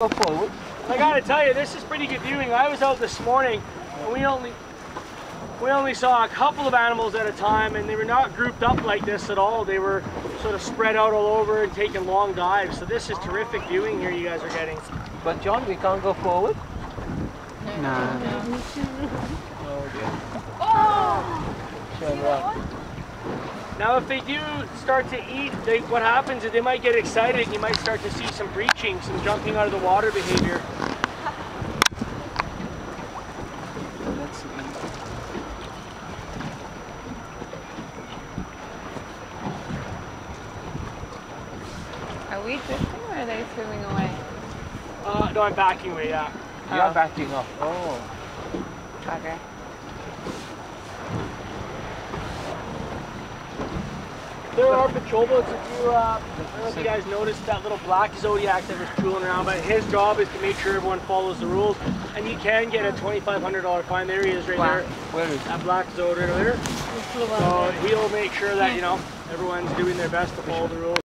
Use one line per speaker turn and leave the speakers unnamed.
Go forward.
I gotta tell you, this is pretty good viewing. I was out this morning and we only we only saw a couple of animals at a time and they were not grouped up like this at all. They were sort of spread out all over and taking long dives. So this is terrific viewing here you guys are getting.
But John, we can't go forward.
Nah.
Oh dear. Oh! Turn around.
Now if they do start to eat, they, what happens is they might get excited and you might start to see some breaching, some jumping out of the water behavior.
Are we drifting or are they swimming away?
Uh, no, I'm backing away, yeah.
You're
Oh.
backing off. Oh.
Okay.
There are patrol boats. If you, uh, I don't know if you guys noticed that little black Zodiac that was tooling around, but his job is to make sure everyone follows the rules. And you can get a $2,500 fine. There he is right
Wow.
there.
Where is?
That black Zodiac right there. So he'll make sure that, you know, everyone's doing their best to follow the rules.